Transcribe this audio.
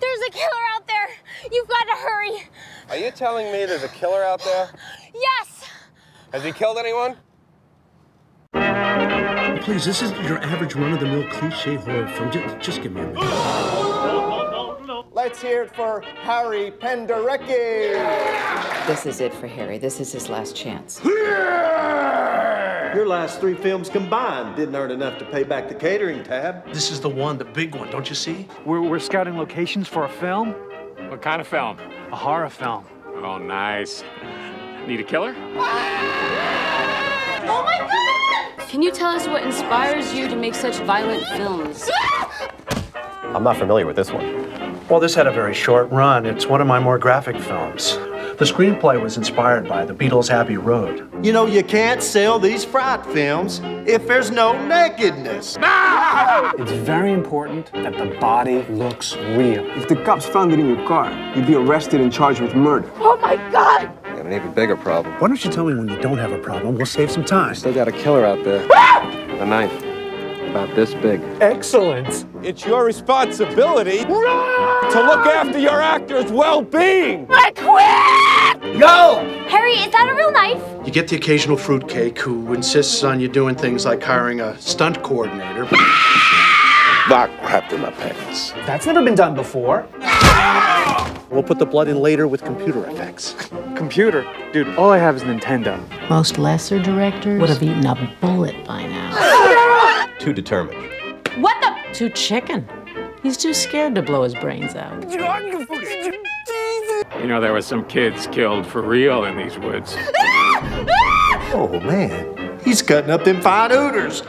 There's a killer out there. You've got to hurry. Are you telling me there's a killer out there? Yes. Has he killed anyone? Please, this isn't your average run-of-the-mill cliche horror film. Just, just give me a minute. Let's hear it for Harry Penderecki. This is it for Harry. This is his last chance. Your last three films combined didn't earn enough to pay back the catering tab. This is the one, the big one, don't you see? We're, we're scouting locations for a film, What kind of film? a horror film. Oh, nice. Need a killer? Oh my God! Can you tell us what inspires you to make such violent films? I'm not familiar with this one. Well, this had a very short run. It's one of my more graphic films. The screenplay was inspired by the Beatles' Abbey Road. You know, you can't sell these fright films if there's no nakedness. It's very important that the body looks real. If the cops found it in your car, you'd be arrested and charged with murder. Oh my God! We have an even bigger problem. Why don't you tell me when you don't have a problem? We'll save some time. Still got a killer out there. Ah! a knife. About this big. Excellent. It's your responsibility to look after your actor's well-being. I quit! Go! Harry, is that a real knife? You get the occasional fruitcake who insists on you doing things like hiring a stunt coordinator. Not wrapped in my pants. That's never been done before. We'll put the blood in later with computer effects. Computer. Dude, all I have is Nintendo. Most lesser directors would have eaten a bullet by now. Too determined. What the? Too chicken. He's too scared to blow his brains out. You know, there were some kids killed for real in these woods. Oh, man. He's cutting up them fine ooters.